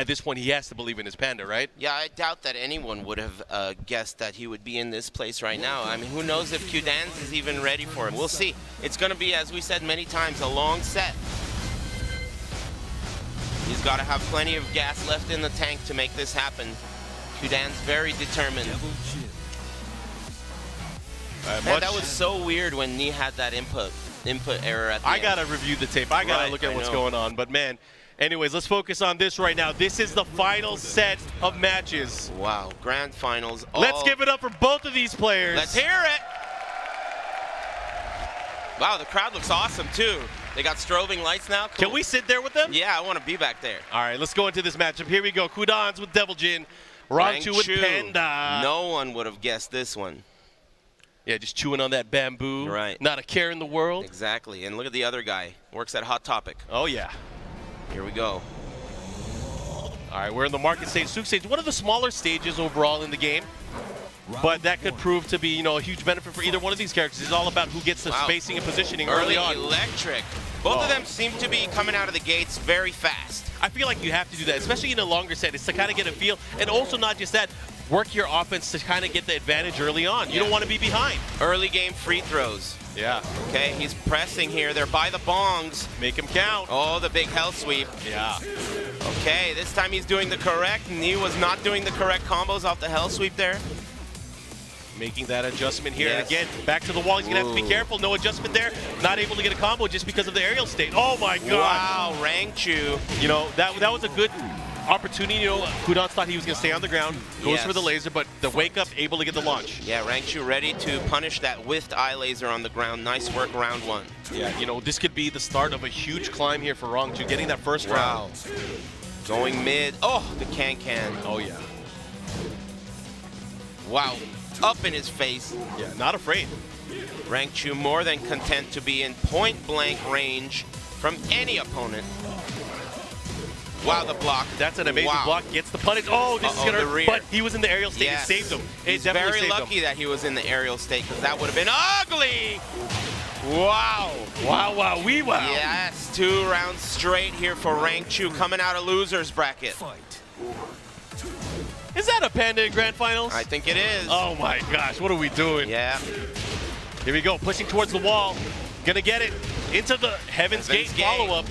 at this point, he has to believe in his panda, right? Yeah, I doubt that anyone would have uh, guessed that he would be in this place right now. I mean, who knows if Qudans is even ready for him. We'll see. It's going to be, as we said many times, a long set. He's got to have plenty of gas left in the tank to make this happen. Qudans very determined. Uh, Man, that was so weird when Knee had that input input error at the I end. gotta review the tape. I gotta Right, look at I what's know. going on. But man, anyways, let's focus on this right now. This is the final set of matches. Wow, grand finals. Let's oh. give it up for both of these players. Let's hear it. Wow, the crowd looks awesome too. They got strobing lights now. Cool. Can we sit there with them? Yeah, I want to be back there. All right, let's go into this matchup. Here we go. Qudans with Devil Jin. Rangchu with Panda. No one would have guessed this one. Yeah, just chewing on that bamboo. Right. Not a care in the world. Exactly. And look at the other guy. Works at Hot Topic. Oh, yeah. Here we go. All right, we're in the market stage. Souk stage, one of the smaller stages overall in the game. But that could prove to be, you know, a huge benefit for either one of these characters. It's all about who gets the Wow. spacing and positioning Early early on. electric. Both Oh. of them seem to be coming out of the gates very fast. I feel like you have to do that, especially in a longer set. It's to kind of get a feel, and also not just that, work your offense to kind of get the advantage early on. You Yeah. don't want to be behind. Early game free throws. Yeah. Okay, he's pressing here. They're by the bongs. Make him count. Oh, the big hell sweep. Yeah. Okay, this time he's doing the correct, and he was not doing the correct combos off the hell sweep there. Making that adjustment here. And again, back to the wall. He's going to have to be careful. No adjustment there. Not able to get a combo just because of the aerial state. Oh, my God. Wow, Rangchu. You know, that, that was a good opportunity. You know, Qudans thought he was going to stay on the ground. Goes Yes. for the laser, but the wake up, able to get the launch. Yeah, Rangchu ready to punish that whiffed eye laser on the ground. Nice work, round one. Yeah, you know, this could be the start of a huge climb here for Rangchu, getting that first round. Going mid. Oh, the can can. Oh, yeah. Wow. Up in his face. Yeah, not afraid. Rangchu more than content to be in point blank range from any opponent. Wow, the block. That's an amazing Wow. block. Gets the punish. Oh, this Uh-oh, is gonna the hurt. rear. But he was in the aerial state Yes. and saved him. It He's definitely very saved lucky him. that he was in the aerial state because that would have been ugly. Wow. Wow, wow, we wow. Yes, two rounds straight here for Rangchu coming out of losers bracket. Is that a Panda in Grand Finals? I think it is. Oh my gosh, what are we doing? Yeah. Here we go, pushing towards the wall. Gonna get it into the Heaven's, Heaven's Gate, Gate. follow-up.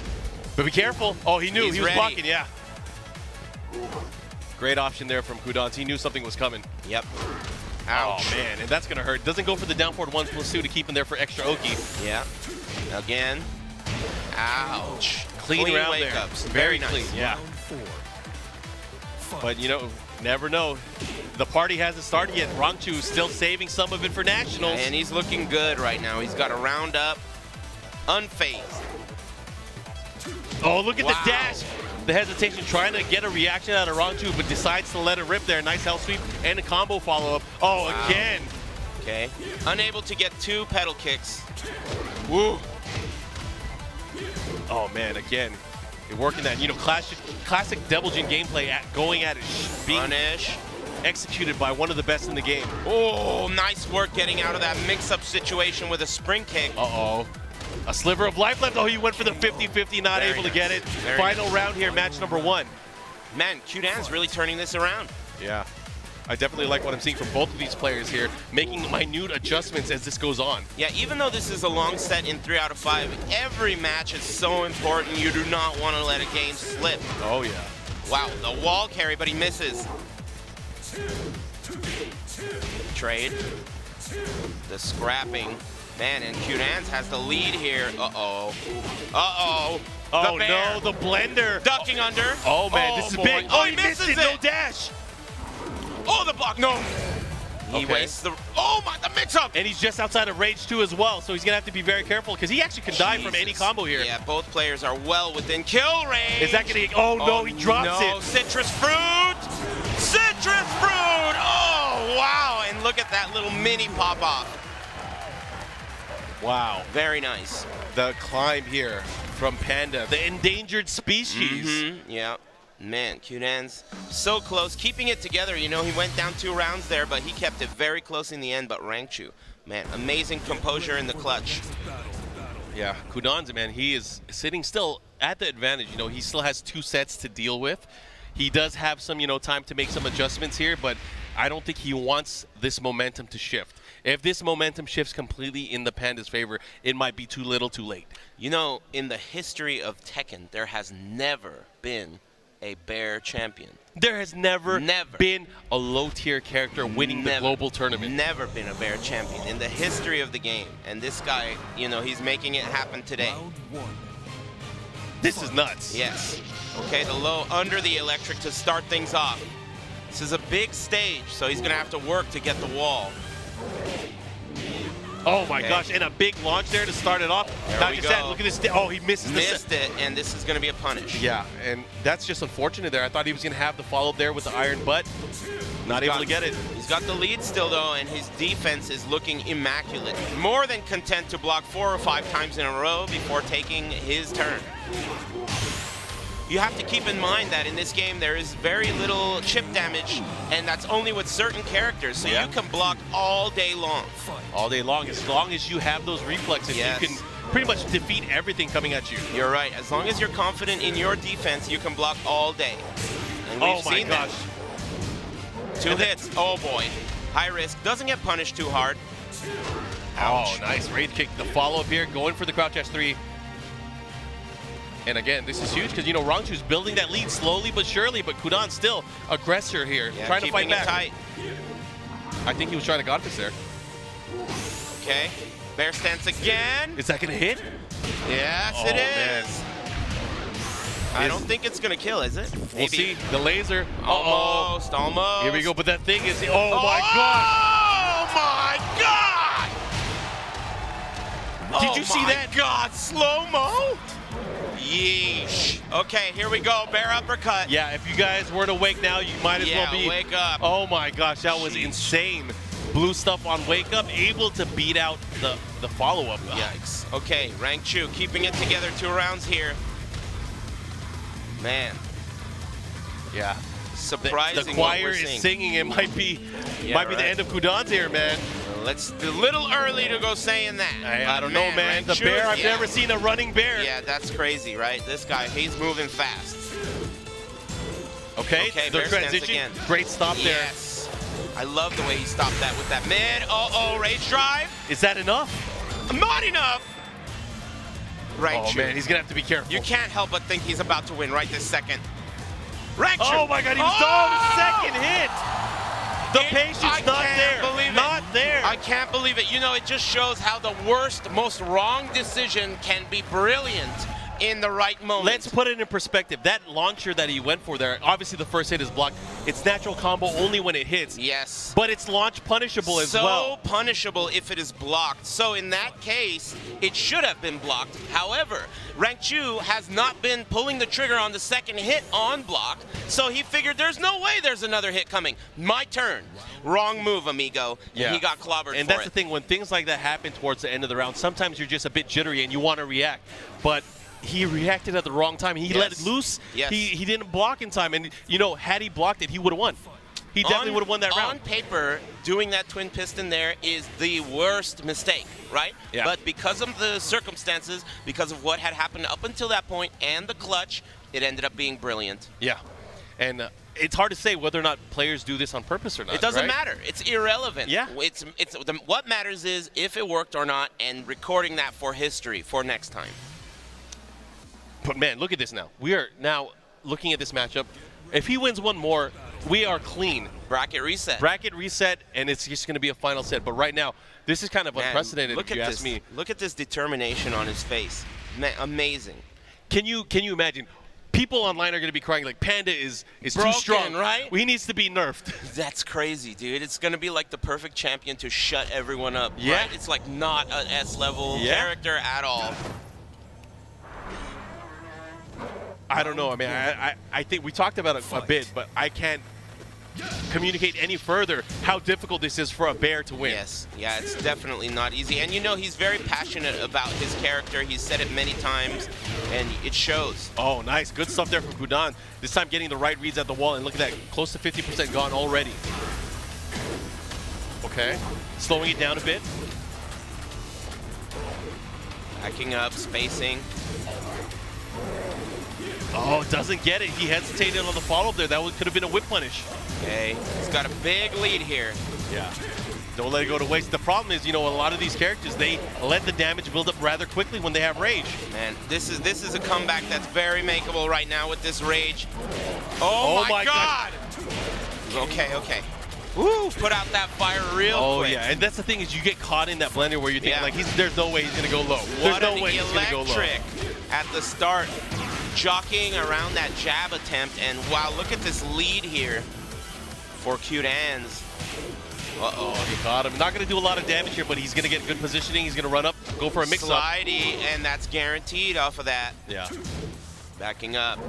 But be careful. Oh, he knew. He's he was ready. blocking, yeah. Great option there from Qudans. He knew something was coming. Yep. Ouch. Oh, man, and that's going to hurt. Doesn't go for the down forward 1 plus 2 to keep him there for extra Oki. Yeah. Again. Ouch. Clean, round wake there. ups. Very, nice. clean, yeah. But, you know, never know. The party hasn't started yet. Rangchu is still saving some of it for Nationals. And he's looking good right now. He's got a round up, unfazed. Oh, look at Wow. the dash. The hesitation, trying to get a reaction out of Rangchu, but decides to let it rip there. Nice health sweep and a combo follow-up. Oh, Wow. again. Okay. Unable to get two pedal kicks. Woo. Oh, man, again. You're working that, you know, classic, classic Devil Jin gameplay at going at it, being Punish. executed by one of the best in the game. Oh, nice work getting out of that mix-up situation with a spring kick. Uh-oh. A sliver of life left. Oh, he went for the 50-50, not Very able to get it. Very Final nice. round here, match number one. Man, Qudans really turning this around. Yeah. I definitely like what I'm seeing from both of these players here, making minute adjustments as this goes on. Yeah, even though this is a long set in three out of five, every match is so important. You do not want to let a game slip. Oh, yeah. Wow, the wall carry, but he misses. Trade. The scrapping. Man, and Qudans has the lead here. Uh-oh. Uh-oh. Oh, the no, the blender. Ducking under. Oh, man, this oh, is boy. big. Oh, Oh, he, he misses missed it. it. No dash. Oh, the block. No. He Okay. wastes the. Oh, my, the mix-up. And he's just outside of range two as well, so he's going to have to be very careful because he actually can die from any combo here. Yeah, both players are well within kill range. Is that going to... Oh, no, he oh, drops no. it. Citrus fruit! Citrus fruit! Oh, wow. And look at that little mini pop-off. Wow. Very nice. The climb here from Panda, the endangered species. Mhm, Yeah. Man, Qudans so close. Keeping it together, you know, he went down two rounds there, but he kept it very close in the end, but Rangchu. Man, amazing composure in the clutch. Yeah, Kudanza, man, he is sitting still at the advantage. You know, he still has two sets to deal with. He does have some, you know, time to make some adjustments here, but I don't think he wants this momentum to shift. If this momentum shifts completely in the Panda's favor, it might be too little too late. You know, in the history of Tekken, there has never been a bear champion. There has never, Never. been a low tier character winning the global tournament. Never been a bear champion in the history of the game. And this guy, you know, he's making it happen today. Round one. This is nuts. Yes. Okay, the low under the electric to start things off. This is a big stage, so he's gonna have to work to get the wall. Oh my Okay. gosh, and a big launch there to start it off. There Not we just that, look at this. Oh, he misses the set. Missed it, and this is gonna be a punish. Yeah, and that's just unfortunate there. I thought he was going to have the follow up there with the iron butt. Not He's able got- to get it. He's got the lead still though, and his defense is looking immaculate. More than content to block four or five times in a row before taking his turn. You have to keep in mind that in this game there is very little chip damage, and that's only with certain characters, so Yeah. you can block all day long. All day long. As long as you have those reflexes, Yes. you can pretty much defeat everything coming at you. You're right. As long as you're confident in your defense, you can block all day. And we've Oh my seen gosh. that. Two hits. Oh boy. High risk. Doesn't get punished too hard. Oh, nice. Wraith kick. The follow up here, going for the crouch S3. And again, this is huge because, you know, Rangchu's building that lead slowly but surely, but Kudan still aggressor here, Yeah, trying to fight back. tight. I think he was trying to Godfist there. Okay. Bear stance again. Is that going to hit? Yes, Oh, it man. I Is- don't think it's gonna kill, is it? We'll see. The laser. Uh-oh. Almost, almost. Here we go. But that thing is, oh, my oh god! oh my god! Did Oh you see oh that? God, slow mo. Yeesh. Okay, here we go. Bear uppercut. Yeah, if you guys weren't awake now, you might as Yeah, well be. wake up. Oh my gosh, that was Jeez. insane. Blue stuff on Wake Up, able to beat out the, the follow-up. Yikes. Okay, Rangchu keeping it together two rounds here. Man, Yeah. Surprising. the what choir we're is singing. It might be Yeah, might be the end of Qudans here, man. Let's a little early to go saying that. I, I don't know, man. The bear, I've yeah. never seen a running bear. Yeah, that's crazy, right? This guy, he's moving fast. Okay, Okay, the transition. again. Great stop there. Yes. I love the way he stopped that with that mid. Uh-oh, rage drive. Is that enough? Not enough. Right. Oh man, he's gonna have to be careful. You can't help but think he's about to win right this second. Chu. Oh my god, he was Oh! second hit. The It- patience I not there. believe it. not there. I can't believe it. You know, it just shows how the worst, most wrong decision can be brilliant in the right moment. Let's put it in perspective. That launcher that he went for there, obviously the first hit is blocked. It's natural combo only when it hits. Yes. But it's launch punishable as so well. punishable if it is blocked. So in that case, it should have been blocked. However, Rangchu has not been pulling the trigger on the second hit on block, so he figured there's no way there's another hit coming. My turn. Wrong move, amigo. And he got clobbered And that's it. the thing, when things like that happen towards the end of the round, sometimes you're just a bit jittery and you want to react. But he reacted at the wrong time. He let it loose. Yes. He, he didn't block in time. And, you know, had he blocked it, he would have won. He definitely would have won that On round. On paper, doing that twin piston there is the worst mistake, right? Yeah. But because of the circumstances, because of what had happened up until that point, and the clutch, it ended up being brilliant. Yeah. And uh, it's hard to say whether or not players do this on purpose or not. It doesn't right? matter. It's irrelevant. Yeah. It's it's the, what matters is if it worked or not, and recording that for history for next time. But man, look at this now. We are now looking at this matchup. If he wins one more, we are clean. Bracket reset. Bracket reset, and it's just going to be a final set. But right now, this is kind of Man, unprecedented, Look at this. me. Look at this determination on his face. Man, amazing. Can you can you imagine? People online are going to be crying like Panda is is Broken, too strong, right? He needs to be nerfed. That's crazy, dude. It's gonna be like the perfect champion to shut everyone up. Yeah. Right? It's like not an S level Yeah. character at all. I don't know. I mean, I I, I think we talked about it a bit, but I can't communicate any further how difficult this is for a bear to win. Yes, yeah, it's definitely not easy. And you know, he's very passionate about his character. He's said it many times, and it shows. Oh, nice. Good stuff there from Kudan. This time getting the right reads at the wall, and look at that. Close to 50% gone already. Okay. Slowing it down a bit. Backing up, spacing. Oh, doesn't get it. He hesitated on the follow-up there. That could have been a whip punish. Okay, he's got a big lead here. Yeah. Don't let it go to waste. The problem is, you know, a lot of these characters, they let the damage build up rather quickly when they have rage. Man, this is this is a comeback that's very makeable right now with this rage. Oh, Oh my, my god! Okay, okay. Woo, put out that fire real Oh quick. yeah, and that's the thing is you get caught in that blender where you're thinking Yeah. like he's there's no way he's gonna go low. What there's no way he's gonna go low. electric at the start, jockeying around that jab attempt, and wow, look at this lead here for Qudans. Uh-oh. Oh, he caught him. Not gonna do a lot of damage here, but he's gonna get good positioning. He's gonna run up, go for a mix-up. Slidey, and that's guaranteed off of that. Yeah. Backing up.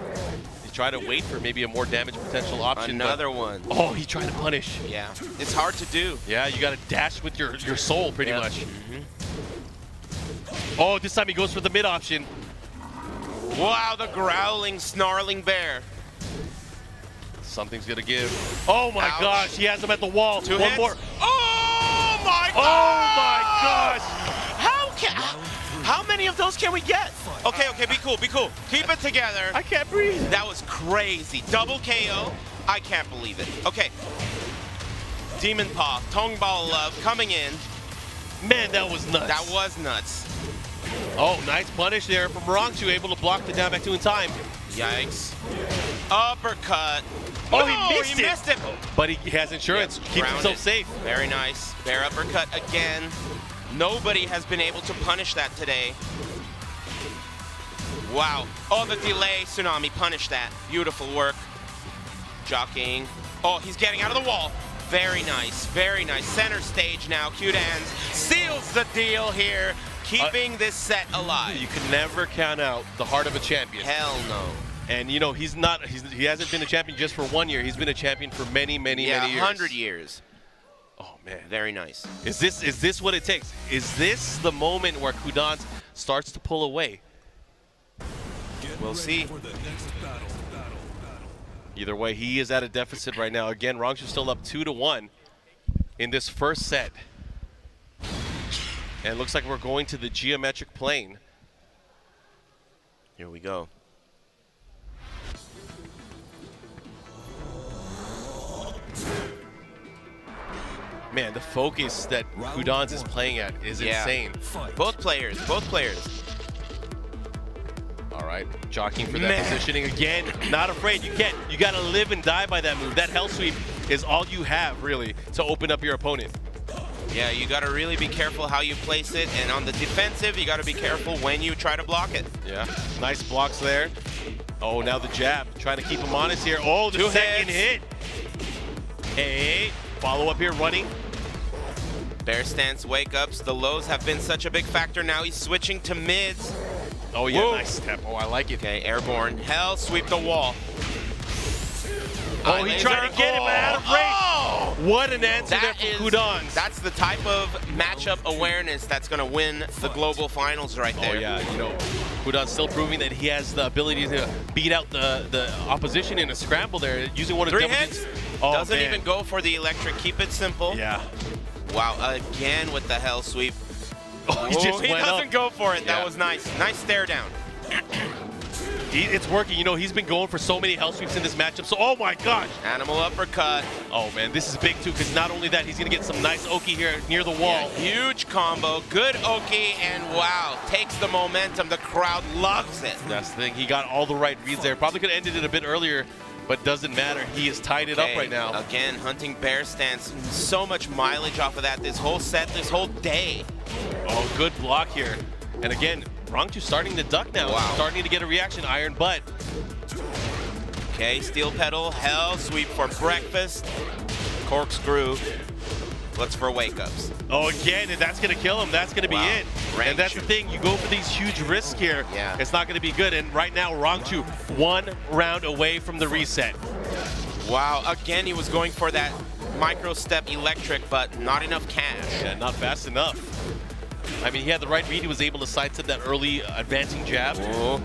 He tried to wait for maybe a more damage potential option. but- Another one. Oh, he tried to punish. Yeah, it's hard to do. Yeah, you gotta dash with your your soul pretty Yeah. much. Mhm. Oh, this time he goes for the mid option. Wow, the growling, snarling bear. Something's gonna give. Oh my Ouch. gosh, he has him at the wall. Two One hits. more. Oh my Oh my gosh! How can? How many of those can we get? Okay, okay, be cool, be cool. Keep it together. I can't breathe. That was crazy. Double KO. I can't believe it. Okay. Demon Paw, Tongue Ball Love coming in. Man, that was nuts. That was nuts. Oh, nice punish there from Rangchu, able to block the down back two in time. Yikes. Uppercut. Oh, he oh, missed he it. missed it. But he has insurance, Yep, keeps grounded. himself safe. Very nice. Bear uppercut again. Nobody has been able to punish that today. Wow. Oh, the delay. Tsunami punished that. Beautiful work. Jockeying. Oh, he's getting out of the wall. Very nice. Very nice. Center stage now. Qudans seals the deal here, keeping this set alive. You can never count out the heart of a champion. Hell no. And you know, he's not he's, he hasn't been a champion just for one year. He's been a champion for many, many, Yeah, many years. 100 years. Oh man. Very nice. Is this is this what it takes? Is this the moment where Qudans starts to pull away? We'll see. Either way, he is at a deficit right now. Again, Rangchu's still up two to one in this first set. And it looks like we're going to the geometric plane. Here we go. Man, the focus that Qudans is playing at is Yeah. insane. Both players, both players. All right, jockeying for that Man. positioning again. Not afraid. You can't. You got to live and die by that move. That hell sweep is all you have really to open up your opponent. Yeah, you got to really be careful how you place it, and on the defensive, you got to be careful when you try to block it. Yeah, nice blocks there. Oh, now the jab, trying to keep him honest here. Oh, the Two second hits. hit. Hey, follow up here, running. Bear stance wake ups. The lows have been such a big factor. Now he's switching to mids. Oh yeah, Whoa. nice step. Oh, I like it. Okay, airborne. Hell, sweep the wall. Oh, he tried to get him out of range. Oh! What an answer there from Qudans. that's the type of matchup awareness that's going to win the global finals right oh, there. Oh yeah, you know, Qudans still proving that he has the ability to beat out the, the opposition in a scramble there, using one of Three double hits. Oh, Doesn't man. even go for the electric. Keep it simple. Yeah. Wow, again with the hell sweep. Oh, he Oh, he doesn't up. go for it. That was nice. Nice stare down. He, it's working. You know, he's been going for so many hell sweeps in this matchup. So, oh my gosh. Animal uppercut. Oh man, this is big too, because not only that, he's gonna get some nice Oki here near the wall. Yeah, huge combo. Good Oki, and wow, takes the momentum. The crowd loves it. That's the thing. He got all the right reads there. Probably could have ended it a bit earlier, but doesn't matter. He is tied it up right now. Again, hunting bear stance. So much mileage off of that this whole set, this whole day. Oh, good block here. And again, Rangchu starting to duck now. Wow. Starting to get a reaction. Iron butt. Okay, steel pedal, hell sweep for breakfast. Corkscrew. Looks for wake ups. Oh, again, and that's going to kill him. That's going to be Wow. it. And that's the thing. You go for these huge risks here. Yeah. It's not going to be good. And right now, Rangchu one round away from the reset. Wow, again, he was going for that micro step electric, but not enough cash. Yeah, not fast enough. I mean, he had the right read. He was able to sidestep that early uh, advancing jab. Ooh.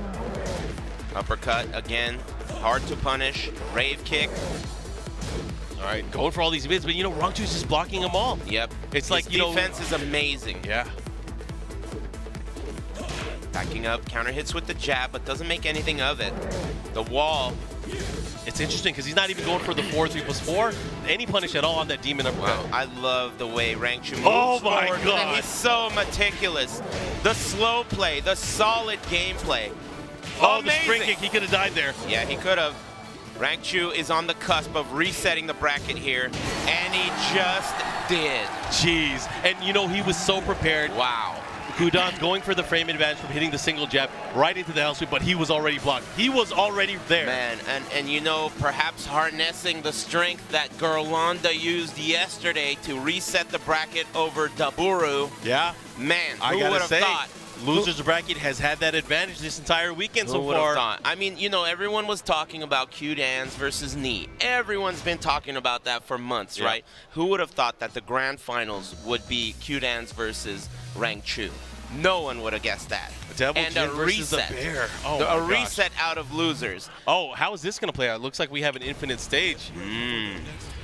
Uppercut again. Hard to punish. Rave kick. All right, going for all these mids, but you know, Rangchu's just blocking them all. Yep. It's His like, you know- defense is amazing. Yeah. Back Backing up, counter hits with the jab, but doesn't make anything of it. The wall. It's interesting because he's not even going for the 4 3 plus 4, any punish at all on that demon uppercut. Wow, I love the way Rangchu moves Oh my forward. God. And he's so meticulous. The slow play, the solid gameplay. Oh, the spring kick, he could have died there. Yeah, he could have. Rangchu is on the cusp of resetting the bracket here, and he just did. Jeez. And you know, he was so prepared. Wow. Kudan going for the frame advantage from hitting the single jab right into the hell sweep, but he was already blocked. He was already there. Man, and, and you know, perhaps harnessing the strength that Gerlanda used yesterday to reset the bracket over Daburu. Yeah. Man, I who would have thought? losers bracket has had that advantage this entire weekend Who so would have far. thought? I mean, you know, everyone was talking about Qudans versus Knee. Everyone's been talking about that for months, Yeah. right? Who would have thought that the grand finals would be Qudans versus Rangchu? No one would have guessed that. Devil and a reset. Bear. Oh The- a gosh. reset out of losers. Oh, how is this going to play out? It looks like we have an infinite stage.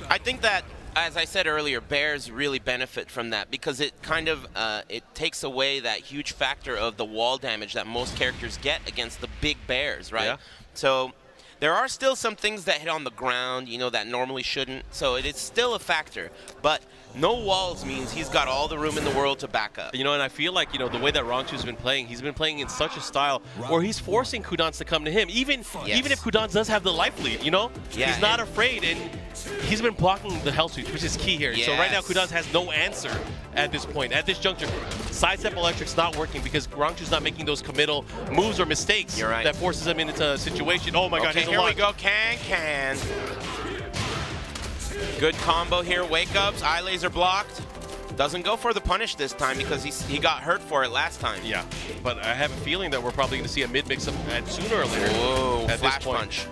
I think that, as I said earlier, bears really benefit from that because it kind of uh, it takes away that huge factor of the wall damage that most characters get against the big bears, right? Yeah. So there are still some things that hit on the ground, you know, that normally shouldn't. So it is still a factor, but no walls means he's got all the room in the world to back up. You know, and I feel like, you know, the way that Rangchu's been playing, he's been playing in such a style where he's forcing Qudans to come to him. Even Yes. even if Qudans does have the life lead, you know? Yeah, he's not afraid, and he's been blocking the hell sweeps, which is key here. So right now, Qudans has no answer at this point. At this juncture, sidestep electric's not working because Rangchu's not making those committal moves or mistakes right. that forces him into a situation. Oh my god, okay, he's here we go. Can can. Good combo here. Wake ups. Eye laser blocked. Doesn't go for the punish this time because he's, he got hurt for it last time. Yeah, but I have a feeling that we're probably going to see a mid mix up at sooner or later. Whoa, at flash this point. punch.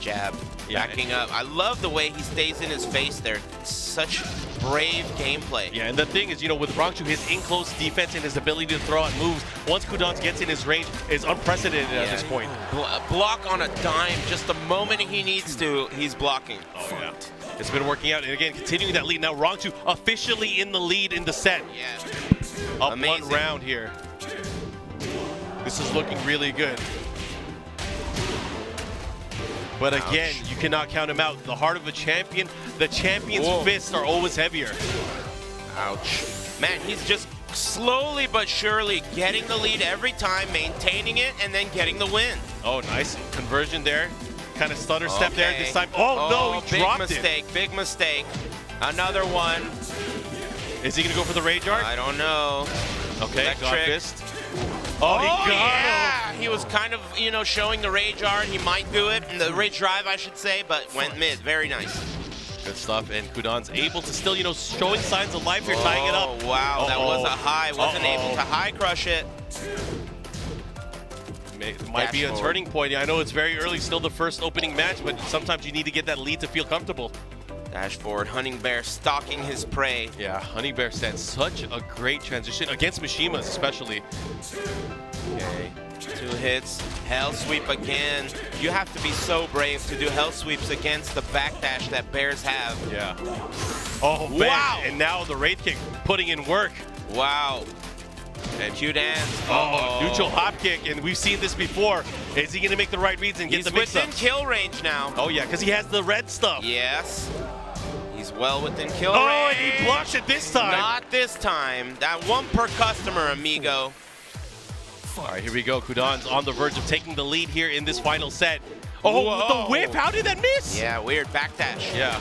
Jab. Yeah. Backing up. I love the way he stays in his face there. Such brave gameplay. Yeah, and the thing is, you know, with Rangchu, his in-close defense and his ability to throw out moves, once Qudans gets in his range, is unprecedented at this point. Bl- uh, block on a dime. Just the moment he needs to, he's blocking. Oh, yeah. It's been working out. And again, continuing that lead. Now, Rangchu officially in the lead in the set. Yeah. Up Amazing. one round here. This is looking really good. But again, Ouch. you cannot count him out. The heart of a champion, the champion's Whoa. fists are always heavier. Ouch. Man, he's just slowly but surely getting the lead every time, maintaining it, and then getting the win. Oh, nice conversion there. Kind of stutter step there this time. Oh, no, he oh, big dropped mistake, big mistake. Another one. Is he going to go for the rage art? I don't know. Okay, That God fist. Oh, he oh, got him. yeah! He was kind of, you know, showing the rage art. He might do it, the rage drive, I should say, but went mid. Very nice. Good stuff. And Qudans able to still, you know, showing signs of life here, tying it oh, up. Oh, wow, that was a high. Wasn't Uh-oh. able to high crush it. May, might be a Dash turning point. I know it's very early, still the first opening match, but sometimes you need to get that lead to feel comfortable. Dash forward, Hunting Bear stalking his prey. Yeah, Honey Bear stands such a great transition against Mishimas, especially. Okay. Two hits. Hell sweep again. You have to be so brave to do hell sweeps against the backdash that bears have. Yeah. Oh, man. Wow. And now the Wraith Kick putting in work. Wow. And Qudans. Oh, neutral hop kick, and we've seen this before. Is he going to make the right reads and get He's the mix He's within kill range now. Oh, yeah, because he has the red stuff. Yes. Well within kill Oh, range. and he blocks it this time. Not this time. That one per customer, amigo. All right, here we go. Qudans on the verge of taking the lead here in this final set. Oh, Whoa. the whip! How did that miss? Yeah, weird backdash. Yeah.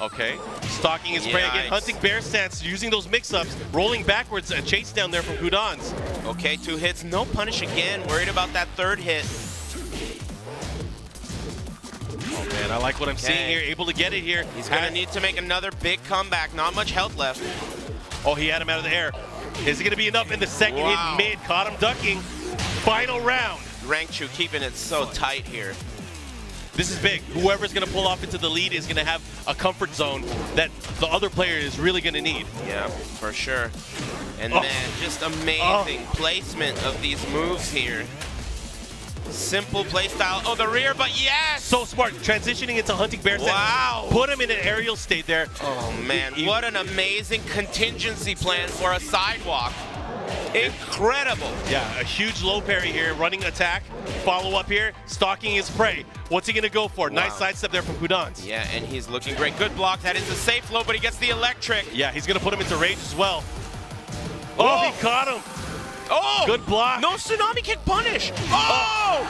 Okay. Stalking his prey again. Hunting bear stance, using those mix-ups, rolling backwards, a chase down there from Qudans. Okay, two hits. No punish again. Worried about that third hit. Oh man, I like what I'm seeing here. Able to get it here. He's gonna Had- need to make another big comeback. Not much health left. Oh, he had him out of the air. Is it gonna be enough in the second Wow. hit mid? Caught him ducking. Final round. Rangchu keeping it so tight here. This is big. Whoever's gonna pull off into the lead is gonna have a comfort zone that the other player is really gonna need. Yeah, for sure. And Oh. man, just oh. amazing placement of these moves here. Simple playstyle. Oh, the rear, but yes! So smart, transitioning into hunting bear. Wow. Put him in an aerial state there. Oh man, He- what an amazing contingency plan for a sidewalk. Incredible. Yeah, a huge low parry here, running attack, follow up here, stalking his prey. What's he gonna go for? Wow. Nice sidestep there from Qudans. Yeah, and he's looking great. Good block. That is a safe low, but he gets the electric. Yeah, he's gonna put him into rage as well. Oh, Oh! he caught him. Oh! Good block. No tsunami kick punish. Oh!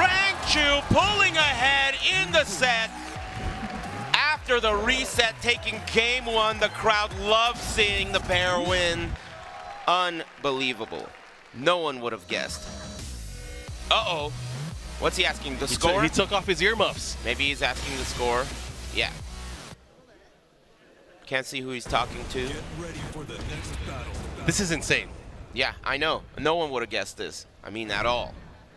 Rangchu pulling ahead in the set. After the reset, taking game one, the crowd loves seeing the bear win. Unbelievable. No one would have guessed. Uh-oh. What's he asking? The He score? he took off his earmuffs. Maybe he's asking the score. Yeah. Can't see who he's talking to. This is insane. Yeah, I know. No one would have guessed this. I mean, at all.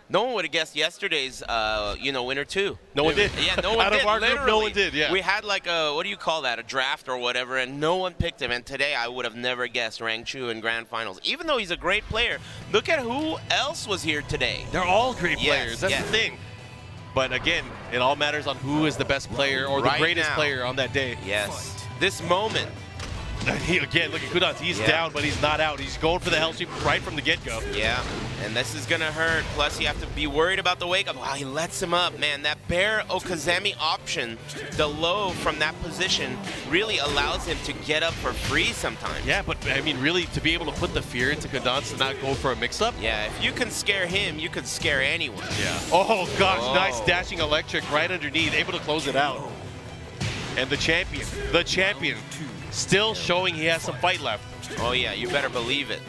No one would have guessed yesterday's, uh, you know, winner too. No one did. Yeah, no one Out of did. our group, no literally. one did, yeah. We had like a what do you call that? A draft or whatever, and no one picked him. And today, I would have never guessed Rangchu in grand finals. Even though he's a great player, look at who else was here today. They're all great Yes, players. That's yes. the thing. But again, it all matters on who is the best player or the Right greatest now. player on that day. Yes. This moment. He, again, look at Qudans. He's Yeah. down, but he's not out. He's going for the hell sweep right from the get-go. Yeah, and this is gonna hurt. Plus, you have to be worried about the wake up. Wow, he lets him up, man. That bear Okazami option, the low from that position, really allows him to get up for free sometimes. Yeah, but I mean, really, to be able to put the fear into Qudans to not go for a mix-up. Yeah, if you can scare him, you can scare anyone. Yeah. Oh gosh, nice dashing electric right underneath, able to close it out. And the champion, the champion, still showing he has some fight left. Oh yeah, you better believe it.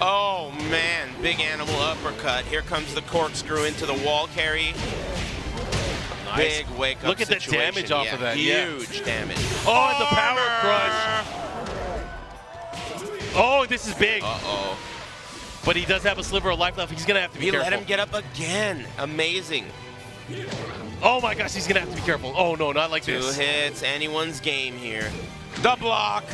Oh man, big animal uppercut. Here comes the corkscrew into the wall carry. Nice. Big wake up Look at the damage off Yeah, of that, yeah. Huge damage. Oh, and the power crush. Oh, this is big. Uh-oh. But he does have a sliver of life left. He's gonna have to be He careful. let him get up again. Amazing. oh my gosh, he's gonna have to be careful. Oh no, not like Two this. hits, anyone's game here. The block.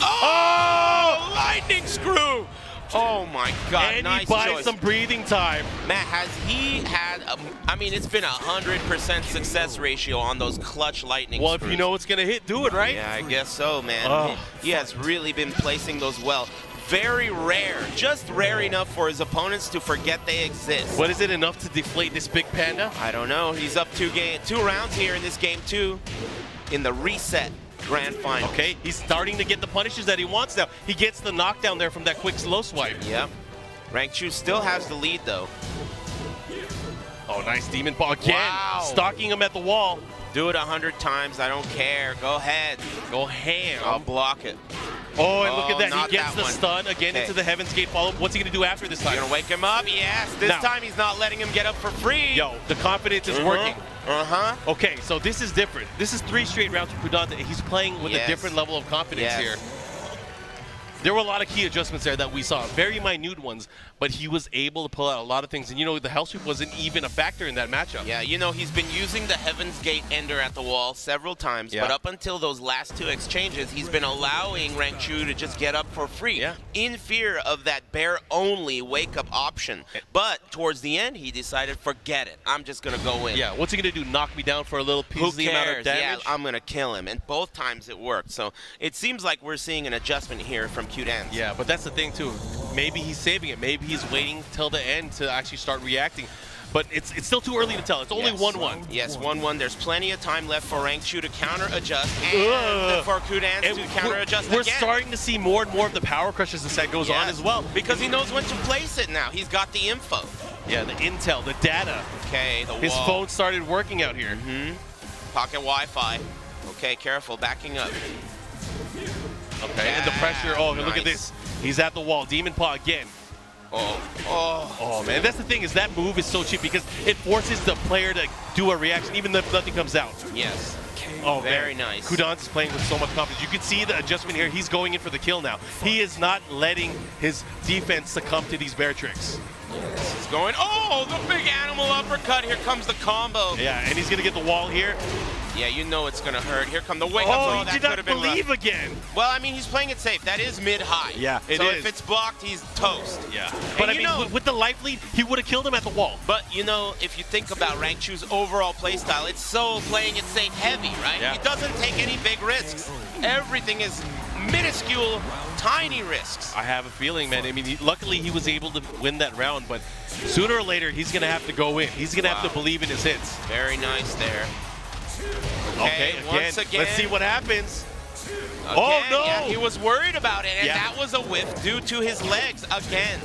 Oh, lightning screw. Oh my God, and nice he buys choice. some breathing time. Matt, has he had? A, I mean, it's been a hundred percent success ratio on those clutch lightning. Well, if you know it's gonna hit, do it right. Yeah, I guess so, man. Oh. He, he has really been placing those well. Very rare, just rare enough for his opponents to forget they exist. What is it enough to deflate this big panda? I don't know. He's up two game, two rounds here in this game two, in the reset grand final. Okay, he's starting to get the punishes that he wants now. He gets the knockdown there from that quick slow swipe. Yep. Rangchu still has the lead though. Oh, nice demon ball again, Wow. stalking him at the wall. Do it a hundred times. I don't care. Go ahead. Go ham. I'll block it. Oh, and look Oh, at that. He gets the one. stun again Okay. into the Heaven's Gate follow-up. What's he gonna do after this time? gonna wake him up? Yes. This Now- time he's not letting him get up for free. Yo, the confidence is Uh-huh. working. Uh huh. Okay, so this is different. This is three straight rounds for Kudante. He's playing with Yes. a different level of confidence Yes. here. There were a lot of key adjustments there that we saw, very minute ones, but he was able to pull out a lot of things. And you know, the Hell Sweep wasn't even a factor in that matchup. Yeah, you know, he's been using the Heaven's Gate Ender at the wall several times, Yeah. but up until those last two exchanges, he's been allowing Rangchu to just get up for free Yeah. in fear of that bear-only wake-up option. But towards the end, he decided, forget it. I'm just going to go in. Yeah, what's he gonna do? Knock me down for a little piece of the amount of damage? Yeah, I'm going to kill him. And both times it worked. So it seems like we're seeing an adjustment here from Qudans. Yeah, but that's the thing too. Maybe he's saving it. Maybe he's waiting till the end to actually start reacting. But it's it's still too early to tell. It's only Yes. 1-1. Yes, 1-1. There's plenty of time left for Rangchu to counter-adjust and for Qudans And to we're- counter-adjust We're again. starting to see more and more of the power crushes as that goes on as well. Because he knows when to place it now. He's got the info. Yeah, the intel, the data. Okay, the His wall. phone started working out here. Hmm. Pocket Wi-Fi. Okay, careful, backing up. Okay, and the pressure. Oh, look at this. He's at the wall. Demon Paw again. Oh, oh. Oh man, that's the thing is that move is so cheap because it forces the player to do a reaction even if nothing comes out. Yes. Oh, Very man. nice. Qudans is playing with so much confidence. You can see the adjustment here. He's going in for the kill now. He is not letting his defense succumb to these bear tricks. He's going. Oh, the big animal uppercut. Here comes the combo. Yeah, and he's gonna get the wall here. Yeah, you know it's gonna hurt. Here come the wake up. Oh, he did not have been rough. believe again. Well, I mean, he's playing it safe. That is mid-high. Yeah, it so is. if it's blocked, he's toast. Yeah, And but I you mean, know- with, with the life lead, he would have killed him at the wall. But you know, if you think about Rangchu's overall playstyle, it's so playing it safe heavy, right? Yeah. He doesn't take any big risks. Everything is minuscule, tiny risks. I have a feeling, man. I mean, he, luckily he was able to win that round, but sooner or later he's going to have to go in. He's going to Wow. have to believe in his hits. Very nice there. Okay, again, once again. let's see what happens. Again, Oh, no! Yeah, he was worried about it, and Yeah. that was a whiff due to his legs again.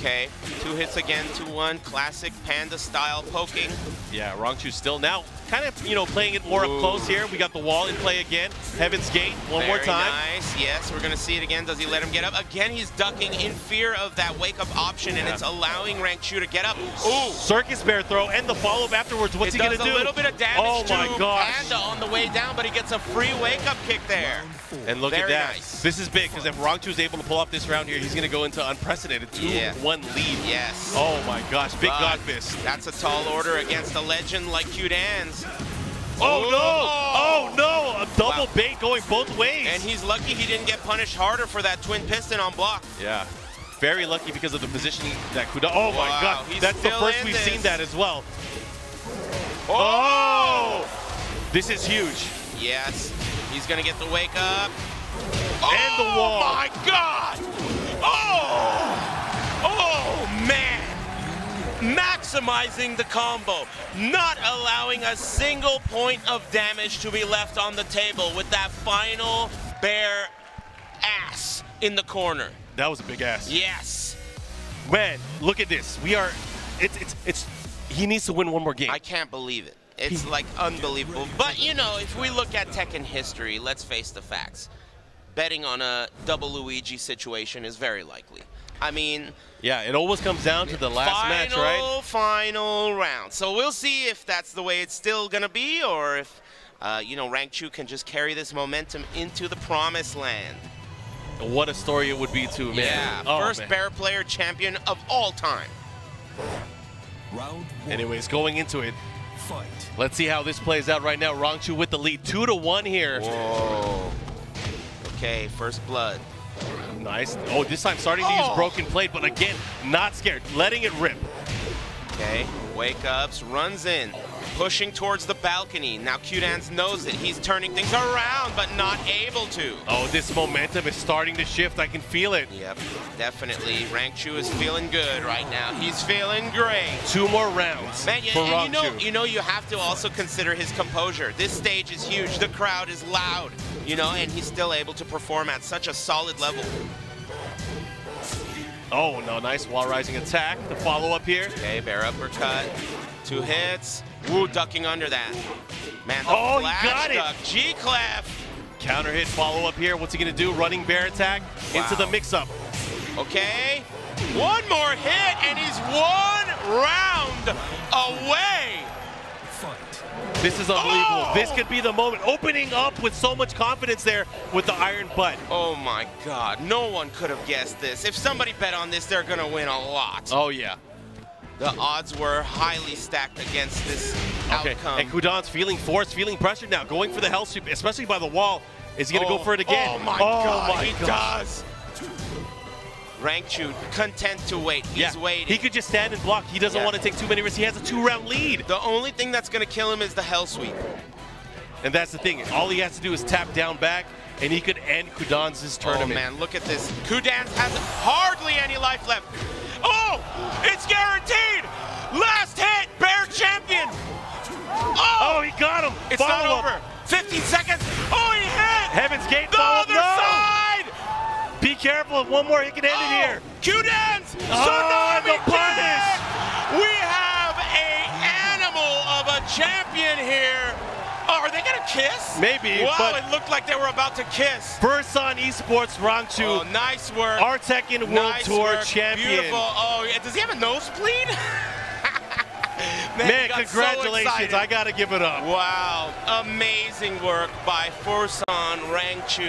Okay, two hits again, two one, classic panda style poking. Yeah, Rangchu still now kind of, you know, playing it more Ooh. up close here. We got the wall in play again. Heaven's Gate, one more time. nice. Yes, we're gonna see it again. Does he let him get up? Again, he's ducking in fear of that wake up option, and it's allowing Rangchu to get up. Ooh. Circus Bear throw and the follow-up afterwards. What's it he going to do? a little bit of damage oh to my gosh. Panda on the way down, but he gets a free wake-up kick there. And look Very at that. nice. This is big because if Rangchu is able to pull off this round here, he's going to go into unprecedented 2-1 Yeah. Lead. Yes. Oh my gosh, big But God fist. That's a tall order against a legend like Qudans. Oh no! Oh. Oh no! A double Wow. bait going both ways. And he's lucky he didn't get punished harder for that twin piston on block. yeah. Very lucky because of the positioning that Kuda. Oh my God! he's That's the first we've this. seen that as well. Oh! oh! This is huge. Yes. He's gonna get the wake up. And the oh wall. Oh my God! Oh! Man! Maximizing the combo, not allowing a single point of damage to be left on the table with that final bare ass in the corner. That was a big ass. Yes. Man, look at this. We are. It's it's it's. He needs to win one more game. I can't believe it. It's like unbelievable. But you know, if we look at Tekken history, let's face the facts. Betting on a double Luigi situation is very likely. I mean, yeah, it always comes down to the last final, match, right? final round. So we'll see if that's the way it's still gonna be, or if uh, you know Rangchu can just carry this momentum into the promised land. What a story it would be too, man. Yeah, Oh, first man. Bear player champion of all time. Round one. Anyways, going into it, Fight. let's see how this plays out right now. Rangchu with the lead, two to one here. Whoa. Okay, first blood. Nice. Oh, this time starting to use Oh. broken plate, but again, not scared, letting it rip. Okay, wake ups, runs in, pushing towards the balcony. Now Qudans knows it. He's turning things around, but not able to. Oh, this momentum is starting to shift. I can feel it. Yep, definitely. Rangchu is feeling good right now. He's feeling great. Two more rounds Man, for and you know, you know, you have to also consider his composure. This stage is huge. The crowd is loud, you know, and he's still able to perform at such a solid level. Oh, no, nice wall rising attack. The follow up here. Okay, bear uppercut, two hits. Woo, ducking under that. Man, the Oh, flash got it. duck, G-Clef. Counter hit follow up here. What's he going to do? Running bear attack into the mix up. Okay, one more hit, and he's one round away. This is unbelievable. Oh! This could be the moment. Opening up with so much confidence there with the iron butt. Oh my God, no one could have guessed this. If somebody bet on this, they're gonna win a lot. Oh, yeah. The odds were highly stacked against this Okay. outcome. And Qudans feeling forced, feeling pressured now, going for the hell sweep, especially by the wall. Is he going to Oh, go for it again? Oh my god. oh God, my he gosh. does. Rangchu, content to wait. He's yeah. waiting. He could just stand and block. He doesn't Yeah. want to take too many risks. He has a two-round lead. the only thing that's gonna kill him is the Hell Sweep. And that's the thing. All he has to do is tap down back, and he could end Qudans tournament. Oh man, look at this. Qudans has hardly any life left. Oh, it's guaranteed. Last hit, Bear champion. Oh, Oh, he got him. it's not up. over. 15 seconds. Oh, he hit. Heaven's Gate the follow up. other No! side. Be careful. One more, he can end it oh. here. Qudans! Oh, Tsunami the punish! We have a animal of a champion here. Oh, are they gonna kiss? Maybe, Wow, it looked like they were about to kiss. First on Esports, Oh, Rangchu, nice work. our Tekken World nice Tour work. champion. Beautiful. Oh, yeah. does he have a nosebleed? Man, Man, got so congratulations. I got to give it up. Wow, amazing work by FURSAN Rangchu.